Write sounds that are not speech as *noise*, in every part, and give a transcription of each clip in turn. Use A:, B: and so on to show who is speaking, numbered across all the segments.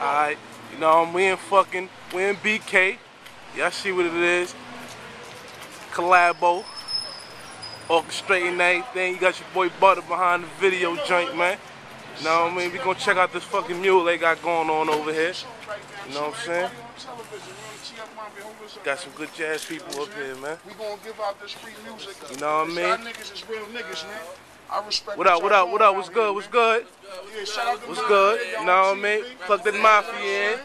A: Alright, you know, we in fucking, we in BK. Y'all see what it is. Collabo. Orchestrating everything. You got your boy Butter behind the video joint, man. You know what I mean? We gonna check out this fucking mule they got going on over here. You know what I'm saying? Got some good jazz people up here, man.
B: We gonna give out this free music.
A: You know what I mean?
B: Y'all niggas is real niggas, man. I respect
A: What up, what up, what up? What's good? What's good?
B: Yeah, shout out to
A: What's good?
B: y'all
A: know what I mean?
B: TV.
A: Plug that mafia in.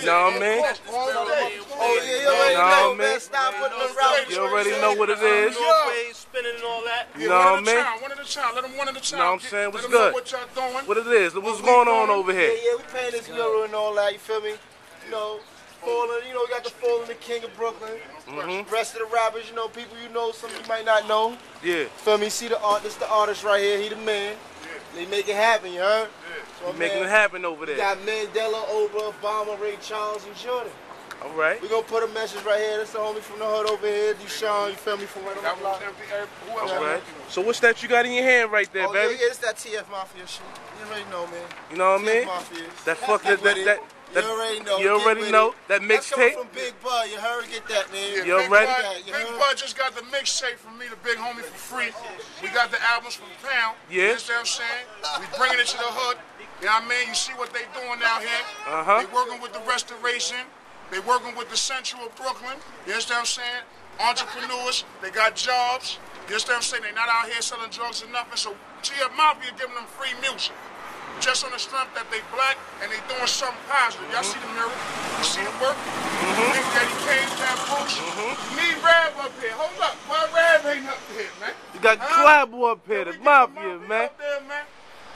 A: You know what I mean?
C: Oh yeah, you already
A: Know
C: know,
A: what I
C: man.
A: mean?
C: Stop putting them routes.
A: You already know what it is.
D: spinning and all that.
A: You know what I mean?
B: One at a time. Let them one at a time.
A: You know what I'm saying? What's good?
B: What y'all doing?
A: What it is? What's going on over
C: Yeah,
A: here?
C: yeah, we paying this mural and all that. You feel me? You know, falling. You know, we got the falling, the king of Brooklyn.
A: Mm-hmm.
C: Rest of the rappers, you know, people you know, some you might not know.
A: Yeah.
C: Feel me? See the art. This the artist right here. He the man. They make it happen. You heard? So,
A: making
C: man,
A: it happen over
C: We
A: there.
C: got Mandela, Oprah, Obama, Ray Charles, and Jordan.
A: All right.
C: We gonna put a message right here. This the homie from the hood over here, Deshaun. You feel me? From right on the block.
B: empty. Every- Who else?
A: All
B: was
A: right.
B: empty?
A: So what's that you got in your hand right there,
C: Oh, yeah,
A: baby?
C: yeah, it's that TF Mafia shit. You already know, man.
A: You know what I mean?
C: Mafia.
A: That fuck that that that. that
C: you already know.
A: You already know
C: it.
A: that
C: That's coming
A: mixtape.
C: from Big Bud. You heard? Get that, man.
B: Yeah,
A: You
B: Big
A: already-
B: Bud,
C: Yeah, you
B: Big
C: heard?
B: Bud just got the mixtape from me, the big homie, for free. We got the albums from Pound.
A: Yeah.
B: You understand what I'm saying? We bringing it to the hood. You know what I mean? You see what they doing out here.
A: Uh-huh.
B: They working with the restoration. They working with the Central of Brooklyn. You understand what I'm saying? Entrepreneurs. They got jobs. You understand what I'm saying? They not out here selling drugs or nothing. So TF Mafia giving them free music. Just on the strength that they black and they doing something positive. Y'all see the mirror? You see the work? Mm-hmm. Big Daddy Kane, Fat Bruce. Need up here. Hold up. Why Rev ain't up here, man?
A: You got
B: Huh?
A: Collabo up here, the mafia, man.
B: Up there, man.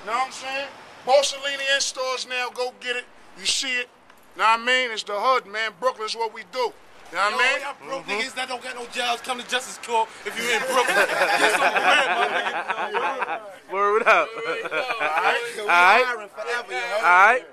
B: Know what I'm saying? Borsalini in stores now. Go get it. You see it. Know what I mean? It's the hood, man. Brooklyn's what we do. Know what I mean?
D: Y'all broke mm-hmm. niggas that don't got no jobs come to Justice court if you in Brooklyn. *laughs* Get some bread, my nigga.
A: Word up.
C: We
A: Alright.
C: hiring forever, you heard?
A: Alright.